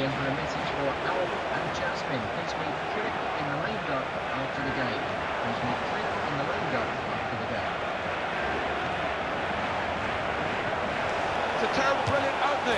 Jen had a message for Alan and Jasmine. Please meet Philip in the lane go after the game. Please meet Cliff in the lane go after the game. It's a terrible, brilliant opening.